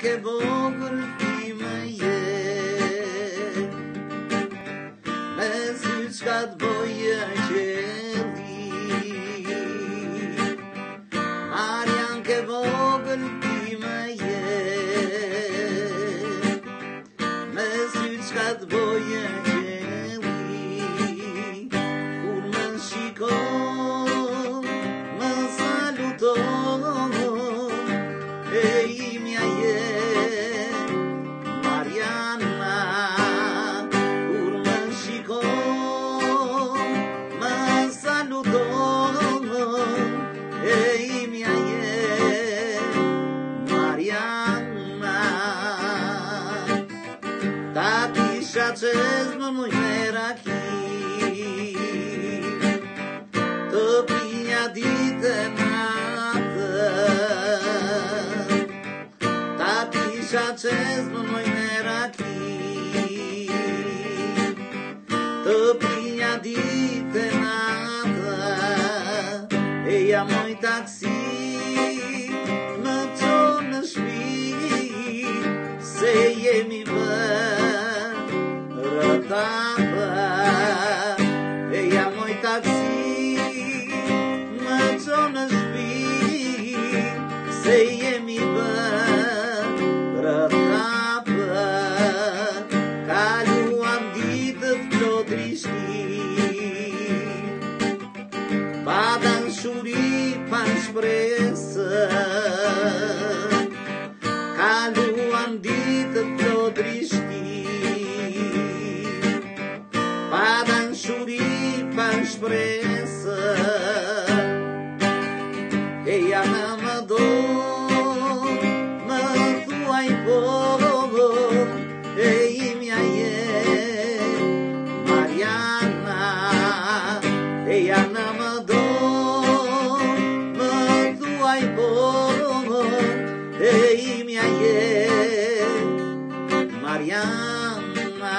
ke bukur ti më je. Me sy qka të boje që di Marian ke bukur ti më je. Me sy qka të boje që Tati šačez moj meraki Topinja dite nată Tati šačez moj meraki Topinja dite nată Eja moj taksi Më qonë shpi Se treabă am uitat zi Mă ți-o Se e mi bă Rătrapă Caliu am dită Vlo griști Padan șuri Pan șpresă. experiență Ella me mandó ai Ei minha Mariana. Ella me mandó ai bobo Ei minha e Mariana.